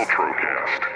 Outrocast.